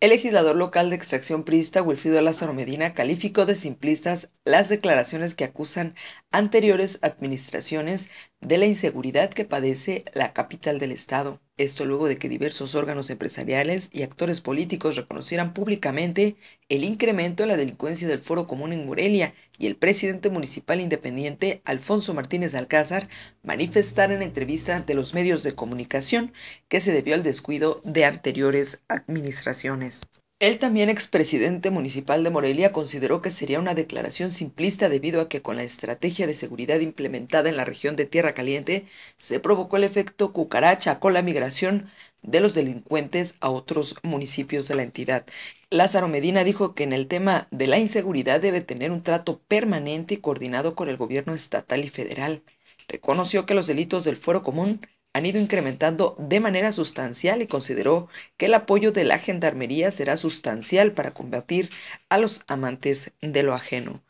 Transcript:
El legislador local de extracción priista, Wilfrido Lázaro Medina, calificó de simplistas las declaraciones que acusan anteriores administraciones de la inseguridad que padece la capital del estado. Esto luego de que diversos órganos empresariales y actores políticos reconocieran públicamente el incremento de la delincuencia del Foro Común en Morelia y el presidente municipal independiente Alfonso Martínez Alcázar manifestar en entrevista ante los medios de comunicación que se debió al descuido de anteriores administraciones. El también expresidente municipal de Morelia consideró que sería una declaración simplista debido a que con la estrategia de seguridad implementada en la región de Tierra Caliente se provocó el efecto cucaracha con la migración de los delincuentes a otros municipios de la entidad. Lázaro Medina dijo que en el tema de la inseguridad debe tener un trato permanente y coordinado con el gobierno estatal y federal. Reconoció que los delitos del fuero común han ido incrementando de manera sustancial y consideró que el apoyo de la Gendarmería será sustancial para combatir a los amantes de lo ajeno.